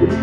不知